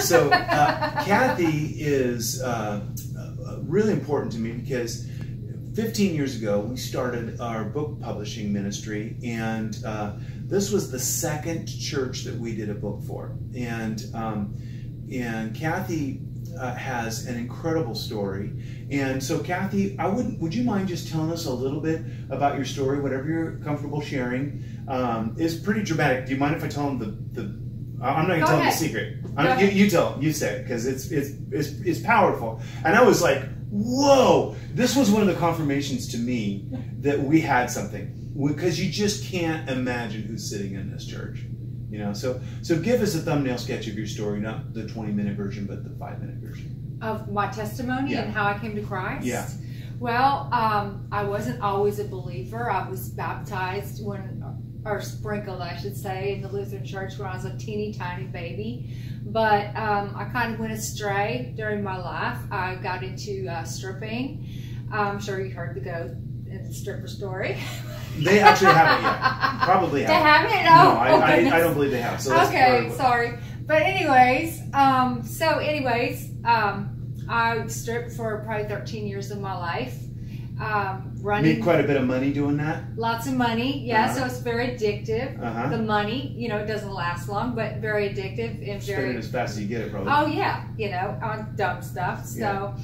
so uh, Cathy is uh, uh, really important to me because 15 years ago we started our book publishing ministry, and uh, this was the second church that we did a book for, and um, and Cathy uh, has an incredible story. And so, Cathy, I would would you mind just telling us a little bit about your story, whatever you're comfortable sharing? Um, it's pretty dramatic. Do you mind if I tell them the, the I'm not gonna Go tell them the secret. I'm, you, you tell them. You say it because it's, it's it's it's powerful. And I was like, whoa! This was one of the confirmations to me that we had something because you just can't imagine who's sitting in this church. You know, so so give us a thumbnail sketch of your story, not the 20 minute version, but the five minute version. of my testimony Yeah. and how I came to Christ. Yeah. Well, um, I wasn't always a believer. I was baptized when, or sprinkled, I should say, in the Lutheran Church when I was a teeny tiny baby. But um, I kind of went astray during my life. I got into uh, stripping. I'm sure you heard the goat in the stripper story. They actually haven't yet. Probably They haven't. They haven't? No, Oh, I, oh, I, goodness. I don't believe they have. So okay, sorry. But anyways, um, so anyways, um, I stripped for probably 13 years of my life. Um, running Made quite a bit of money doing that. lots of money, yeah. Uh-huh. So it's very addictive. Uh huh. The money, you know, it doesn't last long, but very addictive and Spend it very. as fast as you get it, probably. Oh yeah, you know, on dumb stuff. So, Yeah.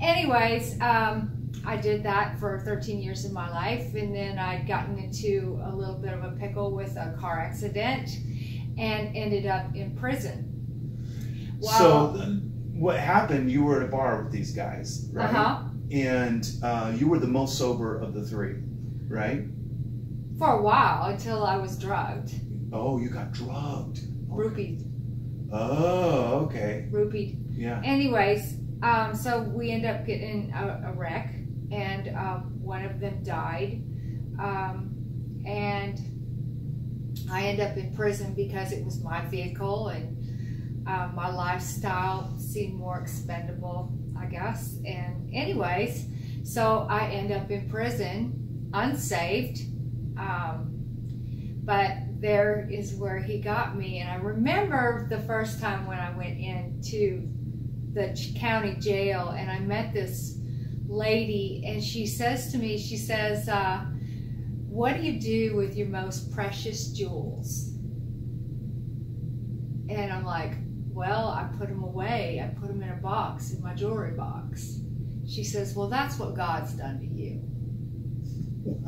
anyways, um, I did that for 13 years of my life, and then I'd gotten into a little bit of a pickle with a car accident, and ended up in prison. So uh, what happened? You were at a bar with these guys, right? uh huh. And uh, you were the most sober of the three, right? For a while until I was drugged, Oh, you got drugged. roofied, Oh, okay. roofied. Yeah. Anyways, um, so we end up getting a, a wreck, and um, one of them died, um, and I end up in prison because it was my vehicle and um, my lifestyle seemed more expendable, I guess. And anyways, so I end up in prison, unsaved. Um, but there is where he got me, and I remember the first time when I went into the county jail and I met this lady, and she says to me, she says, uh, "What do you do with your most precious jewels?" And I'm like, "Well, I put them away. I put them in a box in my jewelry box." She says, "Well, that's what God's done to you."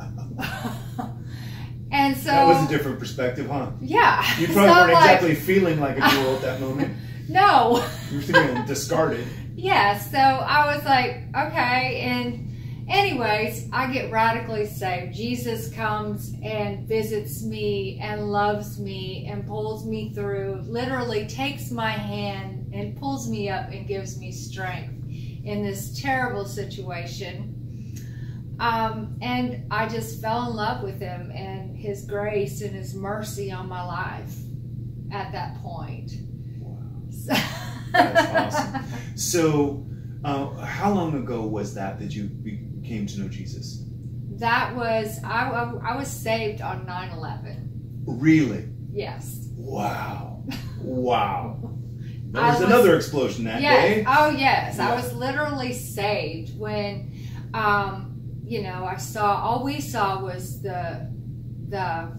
and so that was a different perspective, huh? yeah, You So probably I'm weren't like, exactly feeling like a jewel at that moment. No. You were feeling discarded. Yeah, so I was like, okay, and anyways, I get radically saved. Jesus comes and visits me and loves me and pulls me through, literally takes my hand and pulls me up and gives me strength in this terrible situation. Um, and I just fell in love with him and his grace and his mercy on my life at that point. So- That's awesome. So, uh, how long ago was that that you be- came to know Jesus? That was I, I, I was saved on 9/11. Really? Yes. Wow. Wow. There was, was- another explosion that Yes. day. Oh yes. Yeah. I was literally saved when um you know, I saw all we saw was the the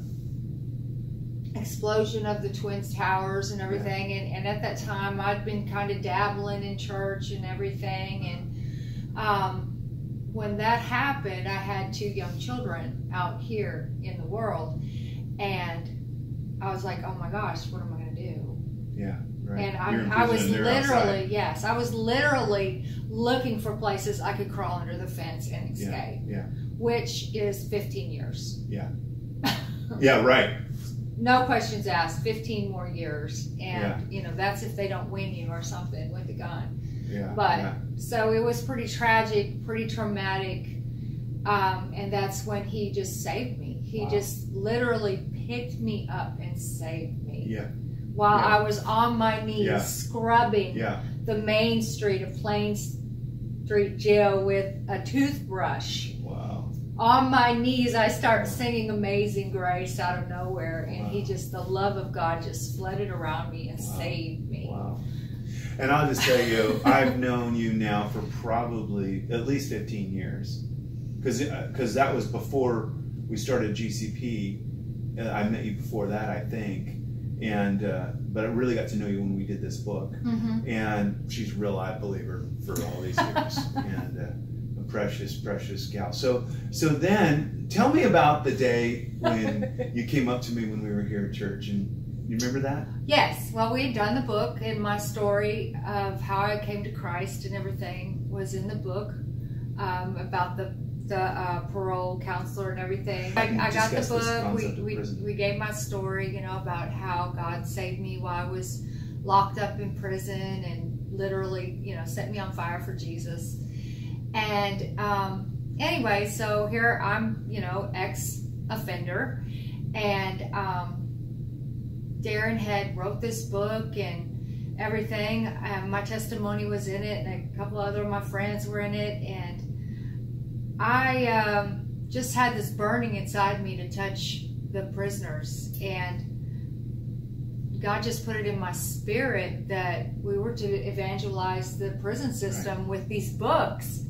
explosion of the twin towers and everything and, and at that time I'd been kind of dabbling in church and everything and um when that happened I had two young children out here in the world and I was like, Oh my gosh, what am I gonna do? Yeah. Right. And I, I was literally, outside. yes, I was literally looking for places I could crawl under the fence and escape, Yeah. which is 15 years. Yeah yeah. Right. No questions asked, 15 more years. And, Yeah. you know, that's if they don't win you or something with a gun. Yeah. But- yeah. So it was pretty tragic, pretty traumatic. Um, and that's when he just saved me. He Wow. just literally picked me up and saved me. Yeah. While Yeah. I was on my knees scrubbing the main street of Plain Street Jail with a toothbrush. Wow. On my knees, I start singing Amazing Grace out of nowhere, and he just, the love of God just flooded around me and Wow. saved me. Wow. and I'll just tell you, I've known you now for probably at least 15 years, because because that was before we started GCP. Uh, I met you before that, I think, and uh, but I really got to know you when we did this book. Mm-hmm. And she's a real live believer for all these years, and uh, precious, precious gal. So so then, tell me about the day when you came up to me when we were here at church, and you remember that? Yes. Well, we had done the book, and my story of how I came to Christ and everything was in the book um, about the the uh, parole counselor and everything. I, I got the book. We, we, we gave my story, you know, about how God saved me while I was locked up in prison and literally, you know, set me on fire for Jesus. And um, anyway, so here I'm, you know, ex offender, and um, Daren had wrote this book and everything. Um, my testimony was in it, and a couple other of my friends were in it, and I um, just had this burning inside me to touch the prisoners, and God just put it in my spirit that we were to evangelize the prison system with these books.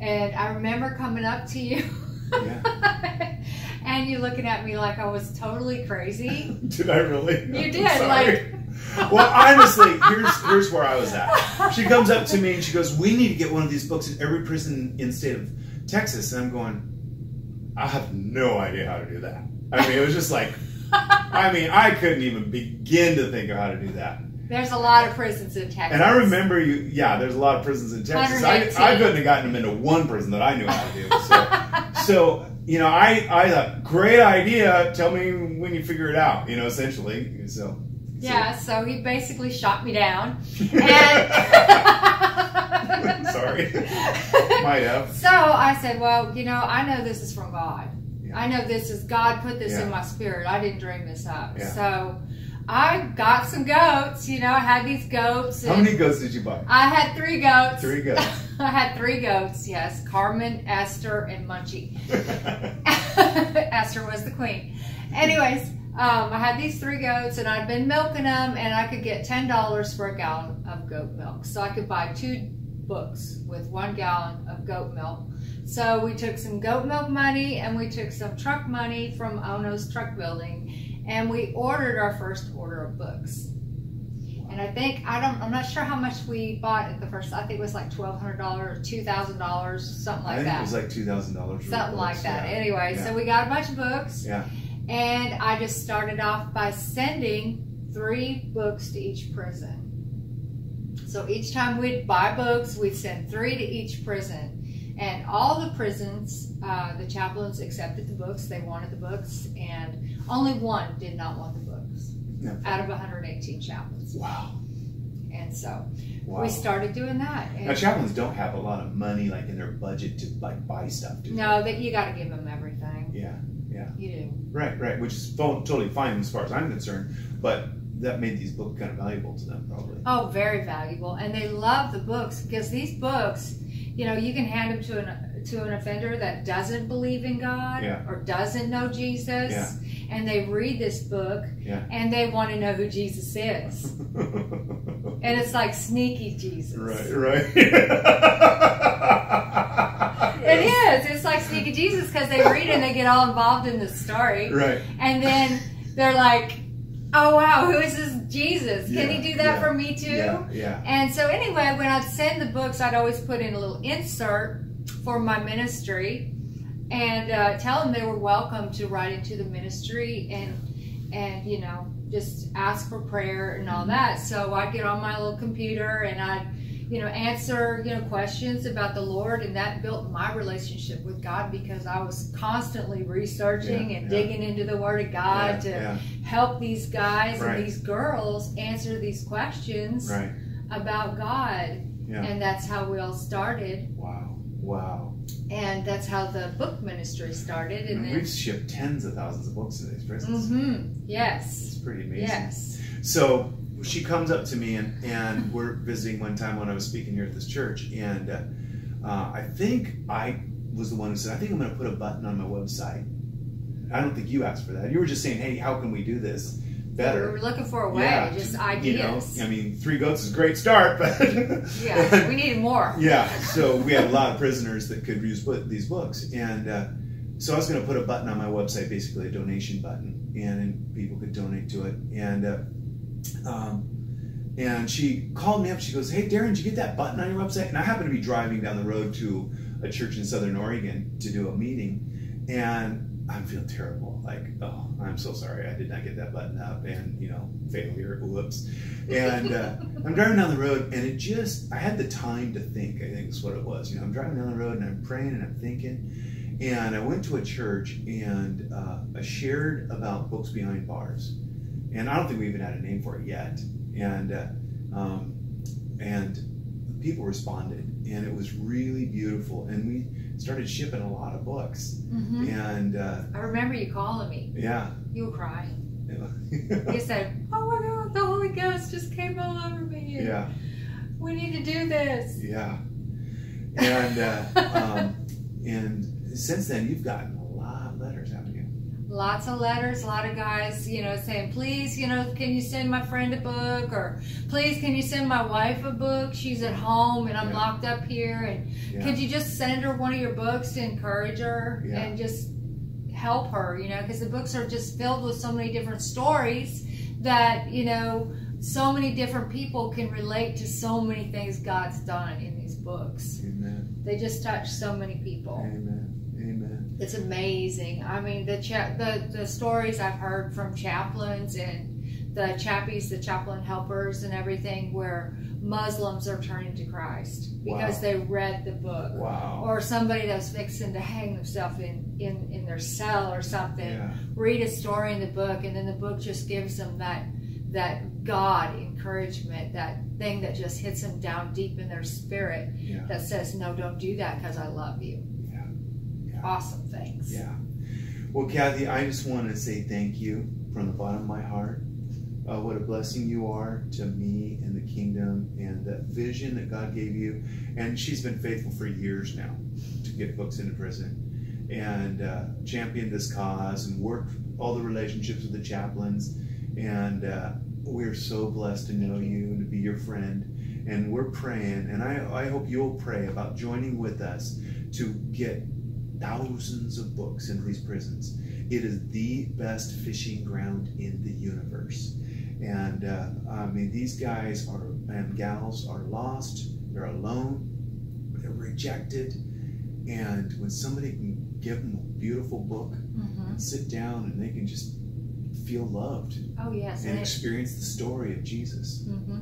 And I remember coming up to you. Yeah. and you looking at me like I was totally crazy. Did I really? You did, like- well, honestly, here's here's where I was at. She comes up to me and she goes, "We need to get one of these books in every prison in the state of Texas." And I'm going, "I have no idea how to do that." I mean, it was just like, I mean, I couldn't even begin to think of how to do that. There's a lot of prisons in Texas. And I remember you, yeah, there's a lot of prisons in Texas. I, I couldn't have gotten them into one prison that I knew how to do. So, so you know, I, I thought, great idea. Tell me when you figure it out, you know, essentially. So, Yeah, so he basically shot me down. And sorry, might have. So I said, Well, you know, I know this is from God. Yeah. I know this is God put this Yeah. in my spirit. I didn't dream this up. Yeah. So I got some goats, you know, I had these goats. How many goats did you buy? I had three goats. Three goats. I had three goats, yes. Carmen, Esther, and Munchie. Esther was the queen. Anyways, um, I had these three goats and I'd been milking them and I could get $10 for a gallon of goat milk. So I could buy two books with one gallon of goat milk. So we took some goat milk money and we took some truck money from Ono's truck building and we ordered our first order of books. And I think I don't I'm not sure how much we bought at the first I think it was like twelve hundred dollars, two thousand dollars, something I like think that it was like two thousand dollars. something like that. Anyway, Yeah. so we got a bunch of books. Yeah. And I just started off by sending three books to each prison. So each time we'd buy books, we'd send three to each prison. And all the prisons, uh, the chaplains accepted the books, they wanted the books, and only one did not want the books out of 118 chaplains. Wow. And so Wow. we started doing that. now chaplains don't have a lot of money like in their budget to like buy stuff. Do no, that you got to give them everything. Yeah. Yeah. You do. Right. Right. Which is totally fine as far as I'm concerned, but that made these books kind of valuable to them, probably. Oh, very valuable, and they love the books because these books, you know, you can hand them to an to an offender that doesn't believe in God Yeah. or doesn't know Jesus, Yeah. and they read this book Yeah. and they want to know who Jesus is, and it's like sneaky Jesus. Right, right. It is. It's like sneaky Jesus because they read and they get all involved in the story, Right. and then they're like, "Oh wow, who is this Jesus? Can Yeah, he do that yeah, for me too?" Yeah, yeah. And so anyway, when I'd send the books, I'd always put in a little insert for my ministry and uh, tell them they were welcome to write into the ministry and and you know just ask for prayer and all that. So I'd get on my little computer and I'd you know answer you know questions about the Lord and that built my relationship with God because I was constantly researching Yeah, and digging into the Word of God to help these guys Right. and these girls answer these questions right. about God. Yeah. And that's how we all started. Wow. Wow. And that's how the book ministry started. And And we've shipped tens of thousands of books to these prisons. hmm yes, It's pretty amazing. yes. So she comes up to me and, and we're visiting one time when I was speaking here at this church, and uh, uh, I think I was the one who said, I think I'm going to put a button on my website. I don't think you asked for that. You were just saying, hey, how can we do this? better. we were looking for a way, yeah, just ideas. You know, I mean, three goats is a great start, but yeah, we needed more. yeah. So we had a lot of prisoners that could use book, these books, and uh, so I was going to put a button on my website, basically a donation button, and, and people could donate to it. And uh, um, and she called me up. She goes, "Hey, Daren, did you get that button on your website?" And I happened to be driving down the road to a church in Southern Oregon to do a meeting, and I'm feeling terrible. Like, oh, I'm so sorry, I did not get that button up, and you know, failure, whoops. And uh, I'm driving down the road, and it just, I had the time to think. I think is what it was. You know, I'm driving down the road, and I'm praying, and I'm thinking, and I went to a church, and uh, I shared about books behind bars, and I don't think we even had a name for it yet, and uh, um, and people responded, and it was really beautiful, and we started shipping a lot of books, hmm and uh, I remember you calling me. yeah. You were crying. Yeah. You said, "Oh my God, the Holy Ghost just came all over me. yeah, We need to do this." yeah, and uh, um, and since then you've gotten a lot of letters, haven't you? Lots of letters, a lot of guys, you know, saying, please, you know, can you send my friend a book? Or please, can you send my wife a book? She's at home and I'm Yeah. locked up here. And Yeah. could you just send her one of your books to encourage her Yeah. and just help her, you know, because the books are just filled with so many different stories that, you know, so many different people can relate to so many things God's done in these books. Amen. They just touch so many people. Amen. It's amazing. I mean, the cha- the the stories I've heard from chaplains and the chappies, the chaplain helpers, and everything, where Muslims are turning to Christ because Wow. they read the book, Wow. or somebody that's fixing to hang themselves in in in their cell or something. Yeah. Read a story in the book, and then the book just gives them that that God encouragement, that thing that just hits them down deep in their spirit Yeah. that says, "No, don't do that because I love you." Awesome things. Yeah. Well, Cathy, I just want to say thank you from the bottom of my heart. Uh, what a blessing you are to me and the kingdom and that vision that God gave you. And she's been faithful for years now to get books into prison and uh, championed this cause and worked all the relationships with the chaplains. And uh, we're so blessed to know you and to be your friend. And we're praying, and I, I hope you'll pray about joining with us to get thousands of books into these prisons. It is the best fishing ground in the universe. And uh, I mean, these guys are and gals are lost, they're alone, they're rejected. And when somebody can give them a beautiful book hmm and sit down and they can just feel loved Oh yes, and and it, experience the story of Jesus. hmm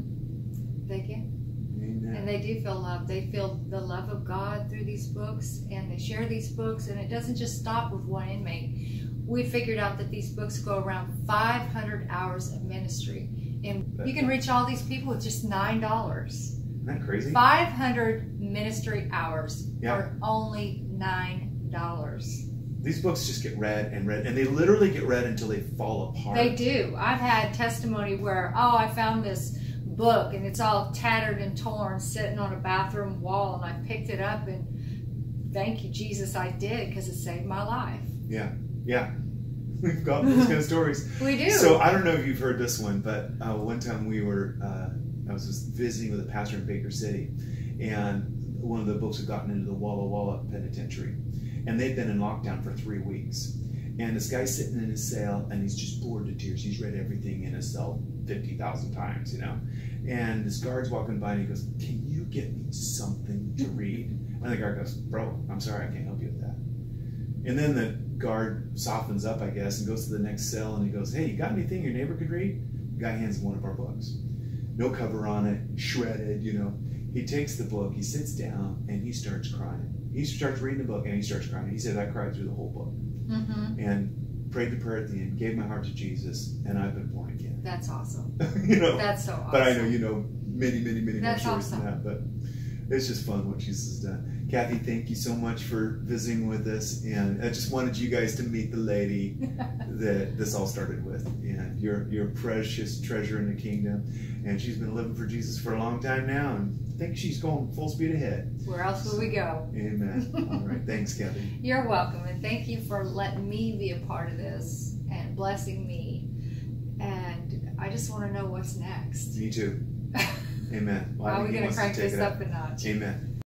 they can, Amen. and they do feel love. They feel the love of God through these books, and they share these books, and it doesn't just stop with one inmate. We figured out that these books go around 500 hours of ministry, and you can reach all these people with just nine dollars. Isn't that crazy? 500 ministry hours Yeah. for only nine dollars. These books just get read and read, and they literally get read until they fall apart. They do. I've had testimony where, oh, I found this book and it's all tattered and torn sitting on a bathroom wall and I picked it up and thank you, Jesus, I did because it saved my life. Yeah, Yeah. we've got those kind of stories. We do. So I don't know if you've heard this one, but uh, one time we were, uh, I was just visiting with a pastor in Baker City, and one of the books had gotten into the Walla Walla Penitentiary, and they'd been in lockdown for three weeks. And this guy's sitting in his cell, and he's just bored to tears. He's read everything in his cell fifty thousand times, you know. And this guard's walking by, and he goes, "Can you get me something to read?" And the guard goes, "Bro, I'm sorry, I can't help you with that." And then the guard softens up, I guess, and goes to the next cell and he goes, Hey, you got anything your neighbor could read? The guy hands him one of our books. No cover on it, shredded, you know. He takes the book, he sits down, and he starts crying. He starts reading the book and he starts crying. He said, I cried through the whole book hmm and prayed the prayer at the end, gave my heart to Jesus, and I've been born again. That's awesome. you know. That's so awesome. But I know you know many, many, many That's more stories awesome. than that. But it's just fun what Jesus has done. Cathy, thank you so much for visiting with us, and I just wanted you guys to meet the lady that this all started with. And you're you're a precious treasure in the kingdom, and she's been living for Jesus for a long time now, and I think she's going full speed ahead. Where else would we go? Amen. all right, thanks, Cathy. You're welcome, and thank you for letting me be a part of this and blessing me. And I just want to know what's next. Me too. Amen. Well, How are we going to crank this up a notch? Amen.